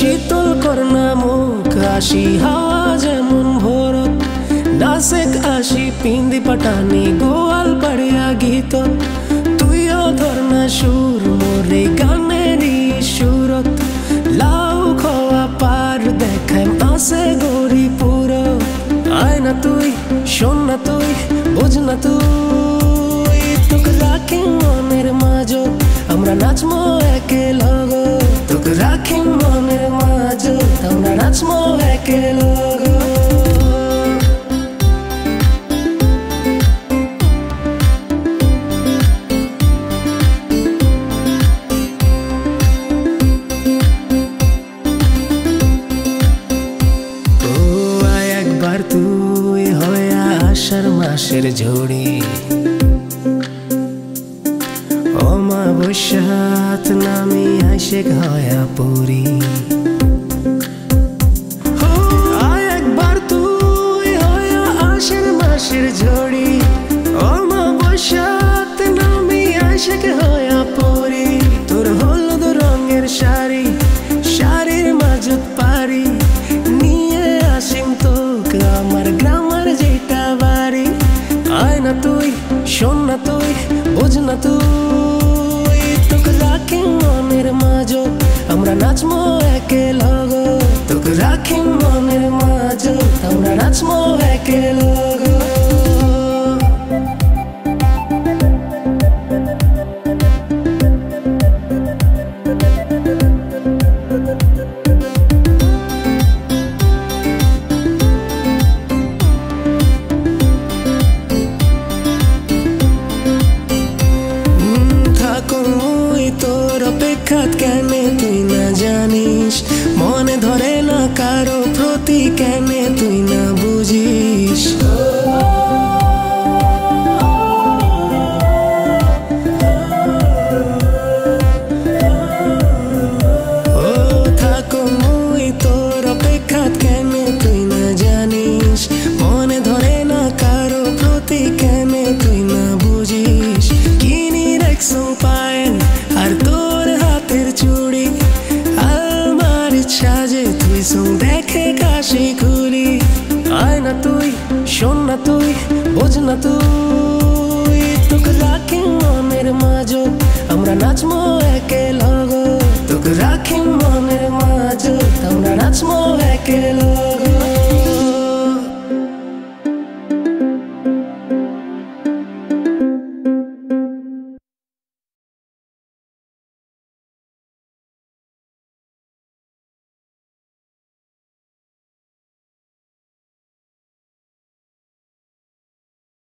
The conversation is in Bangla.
ধর না মুখ আসি হাওয়া যেমন ভোরত। নাসেক আসি পিন্দি পাটানি, গোয়াল পাড়িয়া গীত তুইও ধর না সুর, মোরে গানেরই সুরত। লাউ খোয়া পার দেখাম আসে গরি পুরো আয় না তুই, শোন না তুই, বোঝ না তুই। ও একবার তুই হয়া আষাঢ় মাসের ঝড়ি। অমাবস্যাত নামি আশেক হয়া পুরী। যেটা বাড়ি। আয় না তুই, শোন না তুই, বোঝ না তুই। তোকে রাখি মনের মাঝো, আমরা নাচমো একে লগ। তোকে রাখি মনের মাঝো, আমরা নাচমো একে লগ। সাজে, তুই সং দেখে কাশি খুলি। আয় না তুই, শোন না তুই, বোঝ না তুই। তোকে রাখি মনের মাঝো, আমরা নাচমো একে লগ। তোকে রাখি মনের মাঝো, আমরা নাচমো একে লগ।